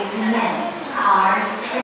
Amen.